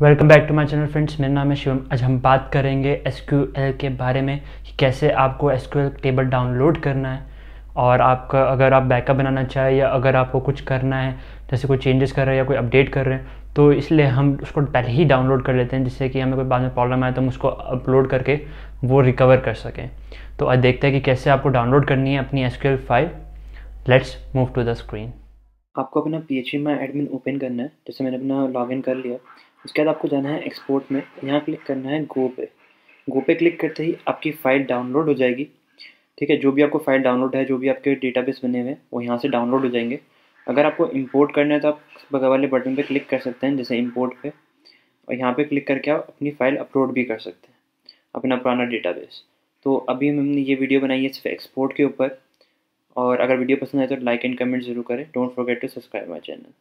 Welcome back to my channel friends मेरा नाम है शिवम। आज हम बात करेंगे एसक्यूएल के बारे में कि कैसे आपको एसक्यूएल टेबल डाउनलोड करना है और आपका, अगर आप बैकअप बनाना चाहें या अगर आपको कुछ करना है, जैसे कोई चेंजेस कर रहे हैं या कोई अपडेट कर रहे हैं तो इसलिए हम उसको पहले ही डाउनलोड कर लेते हैं जिससे कि हमें कोई बाद में प्रॉब्लम आए तो हम उसको अपलोड करके वो रिकवर कर सकें। तो आज देखते हैं कि कैसे आपको डाउनलोड करनी है अपनी S file let's move to the screen आपको अपना पी में एडमिन ओपन करना है, जैसे मैंने अपना लॉगिन कर लिया। उसके बाद आपको जाना है एक्सपोर्ट में, यहाँ क्लिक करना है गो पे। गो पे क्लिक करते ही आपकी फ़ाइल डाउनलोड हो जाएगी। ठीक है, जो भी आपको फ़ाइल डाउनलोड है, जो भी आपके डेटाबेस बने हुए हैं, वो यहाँ से डाउनलोड हो जाएँगे। अगर आपको इंपोर्ट करना है तो आप बगल वाले बटन पे क्लिक कर सकते हैं, जैसे इंपोर्ट पे। और यहाँ पे क्लिक करके आप अपनी फ़ाइल अपलोड भी कर सकते हैं, अपना पुराना डेटाबेस तो अभी हमने ये वीडियो बनाई है सिर्फ़ एक्सपोर्ट के ऊपर। और अगर वीडियो पसंद आए तो लाइक एंड कमेंट ज़रूर करें। Don't forget to subscribe my channel